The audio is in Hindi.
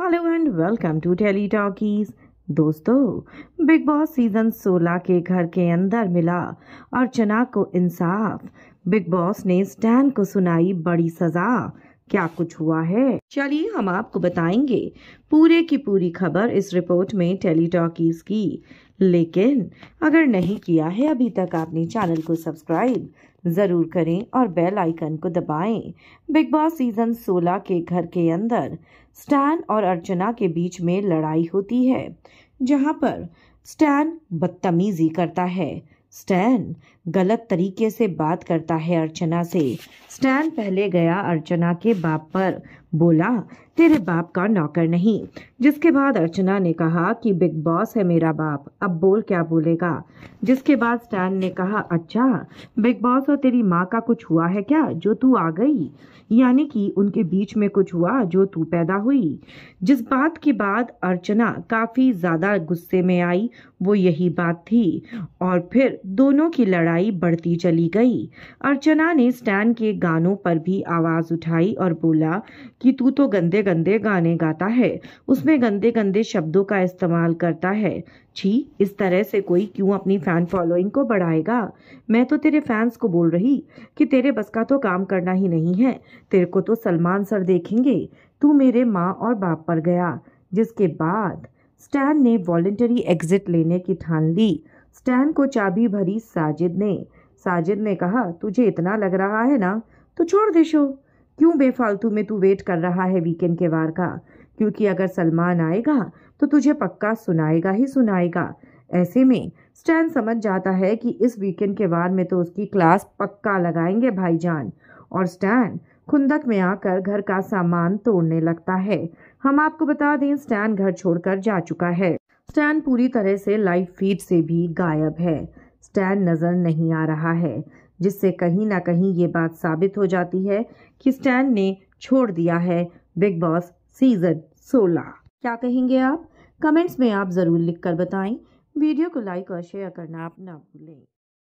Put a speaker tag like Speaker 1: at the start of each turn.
Speaker 1: Hello and welcome to tele talkies दोस्तों बिग बॉस सीज़न 16 के घर के अंदर मिला। अर्चना को इंसाफ। बिग बॉस ने स्टैन को सुनाई बड़ी सजा। क्या कुछ हुआ है? चलिए हम आपको बताएँगे। पूरे की पूरी खबर इस रिपोर्ट में टेली टॉकीज की। लेकिन अगर नहीं किया है अभी तक आपने चैनल को सब्सक्राइब, ज़रूर करें और बेल आइकन को दबाएँ। बिग बॉस सीज़न 16 के घर के अंदर स्टैन और अर्चना के बीच में लड़ाई होती है, जहाँ पर स्टैन बदतमीजी करता है। स्टैन गलत तरीके से बात करता है अर्चना से। स्टैन पहले गया अर्चना के बाप पर। बोला, तेरे बाप का नौकर नहीं। जिसके बाद अर्चना ने कहा कि, बिग बॉस है मेरा बाप, अब बोल क्या बोलेगा? जिसके बाद स्टैन ने कहा अच्छा बिग बॉस और तेरी माँ का कुछ हुआ है क्या, जो तू आ गई? यानी कि उनके बीच में कुछ हुआ, जो तू पैदा हुई? जिस बात के बाद अर्चना काफ़ी ज़्यादा गुस्से में आई, वो यही बात थी, और फिर दोनों की लड़ाई बढ़ती चली गई। अर्चना ने स्टैन के गानों पर भी आवाज़ उठाई और बोला कि तू तो गंदे गंदे गाने गाता है, उसमें गंदे गंदे शब्दों का इस्तेमाल करता है। छी, इस तरह से कोई क्यों अपनी फ़ैन फॉलोइंग को बढ़ाएगा? मैं तो तेरे फैंस को बोल रही कि तेरे बस का तो काम करना ही नहीं है। तेरे को तो सलमान सर देखेंगे। तू मेरे माँ और बाप पर गया, जिसके बाद स्टैन ने वॉलेंटरी एग्जिट लेने की ठान ली। स्टैन को चाबी भरी साजिद ने साजिद ने कहा, तुझे इतना लग रहा है ना? तो छोड़ दे शो। क्यों बेफालतू में तू वेट कर रहा है वीकेंड के वार का? क्योंकि अगर सलमान आएगा तो तुझे पक्का सुनाएगा ही सुनाएगा। ऐसे में स्टैन समझ जाता है कि इस वीकेंड के वार में तो उसकी क्लास पक्का लगाएँगे भाईजान। और स्टैन खुंदक में आकर घर का सामान तोड़ने लगता है। हम आपको बता दें, स्टैन घर छोड़कर जा चुका है। स्टैन पूरी तरह से लाइव फ़ीड से भी गायब है। स्टैन नज़र नहीं आ रहा है। जिससे कहीं ना कहीं ये बात साबित हो जाती है कि स्टैन ने छोड़ दिया है बिग बॉस सीज़न 16 क्या कहेंगे आप? कमेंट्स में आप ज़रूर लिखकर बताएँ। वीडियो को लाइक और शेयर करना आप ना भूलें।